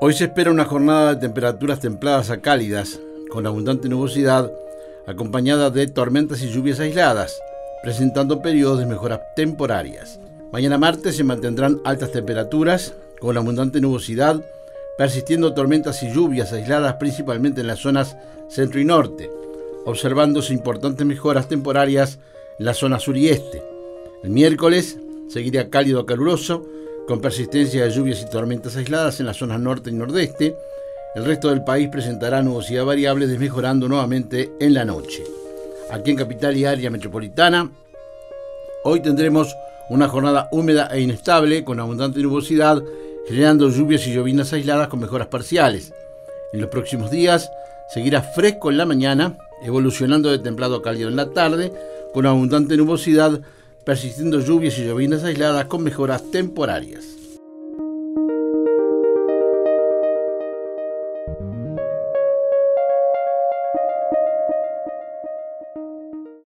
Hoy se espera una jornada de temperaturas templadas a cálidas, con abundante nubosidad, acompañada de tormentas y lluvias aisladas, presentando periodos de mejoras temporarias. Mañana martes se mantendrán altas temperaturas, con abundante nubosidad, persistiendo tormentas y lluvias aisladas principalmente en las zonas centro y norte, observándose importantes mejoras temporarias en la zona sur y este. El miércoles seguirá cálido a caluroso, con persistencia de lluvias y tormentas aisladas en las zonas norte y nordeste. El resto del país presentará nubosidad variable, desmejorando nuevamente en la noche. Aquí en Capital y área metropolitana, hoy tendremos una jornada húmeda e inestable, con abundante nubosidad, generando lluvias y llovinas aisladas con mejoras parciales. En los próximos días seguirá fresco en la mañana, evolucionando de templado a cálido en la tarde, con abundante nubosidad, persistiendo lluvias y llovinas aisladas con mejoras temporarias.